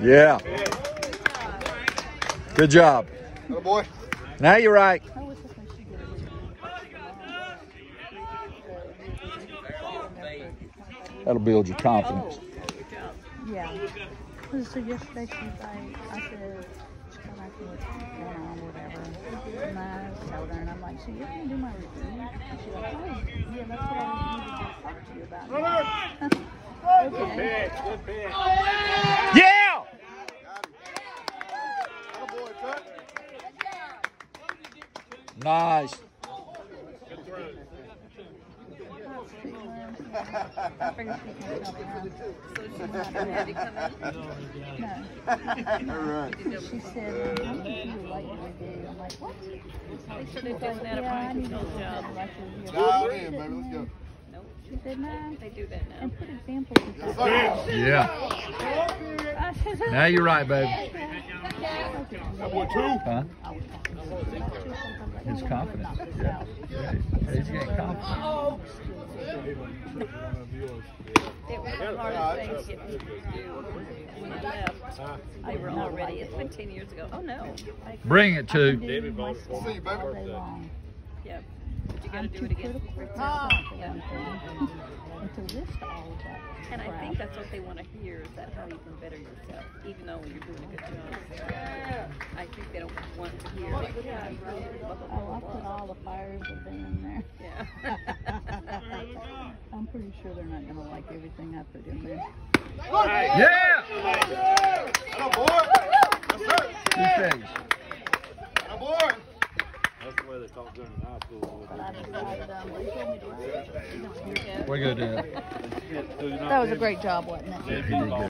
Yeah. Good job. Little boy. Now you're right. I was hoping she'd get a That'll build your confidence. Yeah. So yesterday she's like, I said, she's kind of asking what's going on, whatever. And I told her, and I'm like, so you're going to do my review? And she's like, oh, yeah, that's what I needed to talk to you about. okay. Good pitch. Yeah! Little boy, cut. Nice. I figured she can help around. So she's not ready to come in. No. All right. She said, um, I think you would like your review. I'm like, what? They should have She's done that yeah, I at my do job. that like your review. Dive in, baby. Let's go. She said, no. they do that now. And put examples of that. Yeah. Now you're right, babe. That boy, two. Huh? His confidence. Yeah. yeah. He's getting confidence. It was the hardest thing to people do when you left. They were already, it's been ten years ago. Oh, no. Bring it to. David See you, baby. all day long. Yeah. But you gotta do it again. critical Yeah. and to list all of that. And I think that's what they wanna hear, is that how you can better yourself, even though you're doing a good job. I think they don't want to hear, like, yeah, I really, blah, blah, Oh, I blah, put blah. all the fires have been in there. Yeah. I'm pretty sure they're not gonna like everything I put in there. Yeah! Little boy. Yes, sir. Two things. Little boy. That's the way they talk during the high school. But I decided, um, they told me to write it. You don't hear it. We're good, Dad. That was a great job, wasn't it? He did good.